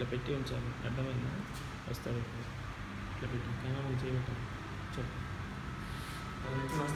ఇట్లా పెట్టి ఉంచాలి అర్థమైందా వస్తాడు ఇప్పుడు ఇట్లా పెట్టి కెమెరా ముందు చేయబెట్టాలి చెప్పు వస్తాను ఫోకస్